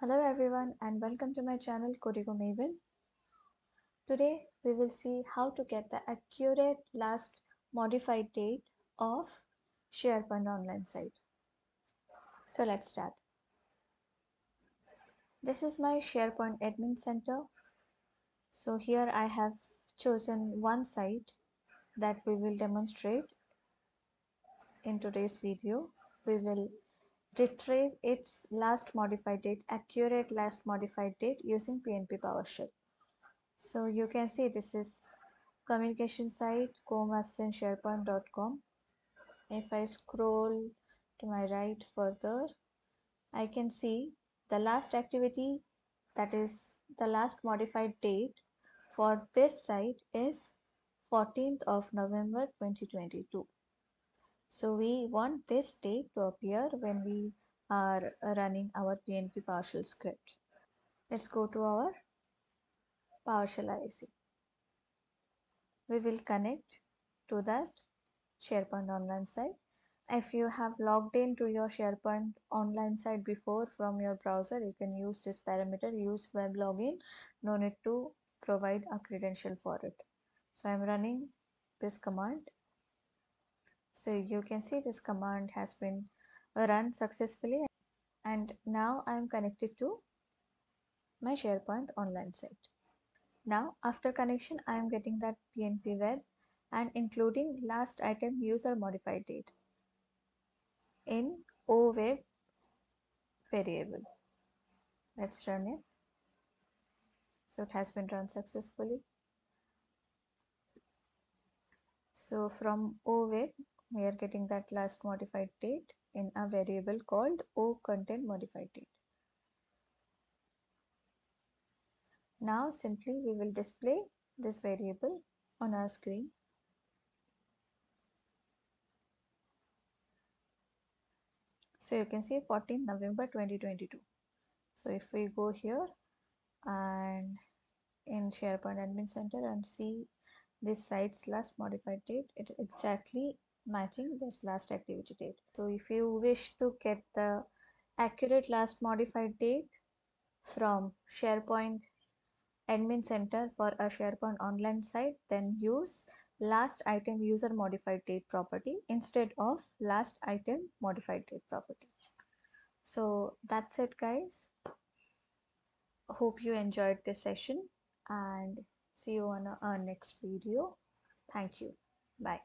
Hello everyone and welcome to my channel Codigo Maven. Today we will see how to get the accurate last modified date of SharePoint online site. So let's start. This is my SharePoint admin center. So here I have chosen one site that we will demonstrate in today's video. We will retrieve its last modified date, accurate last modified date using PNP PowerShell. So you can see this is communication site comapps If I scroll to my right further, I can see the last activity that is the last modified date for this site is 14th of November 2022. So we want this date to appear when we are running our PNP PowerShell script. Let's go to our PowerShell ISE. We will connect to that SharePoint online site. If you have logged in to your SharePoint online site before from your browser, you can use this parameter, use web login. No need to provide a credential for it. So I'm running this command so you can see this command has been run successfully and now I am connected to my SharePoint online site. Now after connection I am getting that PNP web and including last item user modified date in OWeb variable. Let's run it. So it has been run successfully. So from OWeb getting that last modified date in a variable called o content modified date. Now simply we will display this variable on our screen. So you can see 14 November 2022. So if we go here and in SharePoint Admin Center and see this site's last modified date, it exactly matching this last activity date. So if you wish to get the accurate last modified date from SharePoint admin center for a SharePoint online site, then use last item user modified date property instead of last item modified date property. So that's it guys. Hope you enjoyed this session and see you on our next video. Thank you. Bye.